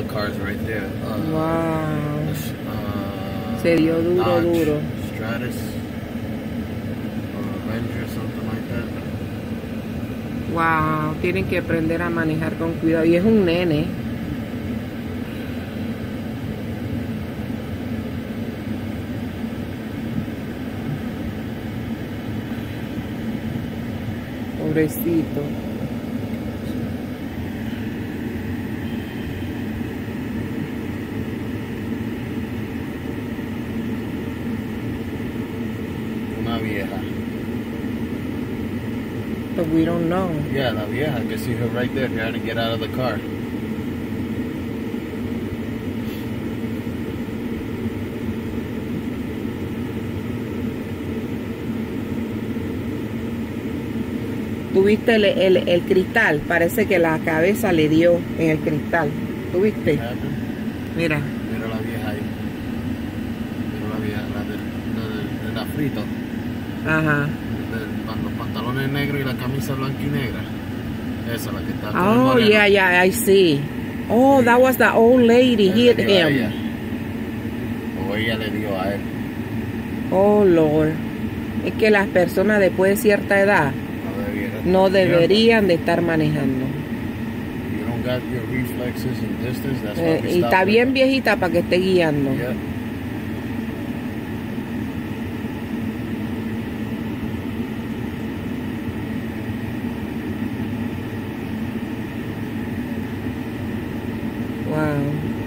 other cars right there. Uh, Wow. uh, Se dio duro, Dodge, duro. Stratus. Or Avenger, something like that. Wow. Tienen que aprender a manejar con cuidado. Y es un nene. Pobrecito. Una vieja. But we don't know. Yeah, la vieja. I can see her right there trying to get out of the car. ¿Tuviste el, el, el cristal? Parece que la cabeza le dio en el cristal. ¿Tuviste? Mira. Mira la vieja ahí. Mira la vieja, la del, de, de la frito. Ajá. de- los pantalones negros y la camisa blanca y negra. Esa la que está. Oh, yeah, yeah, I see. Oh, that was the old lady Él hit him. O ella le dio a él. Oh, Lord. Es que las personas después de cierta edad No debiera- no deberían de estar manejando. You don't got your reflexes and distance, that's Eh, y está bien viejita para que esté guiando. Yeah. Wow.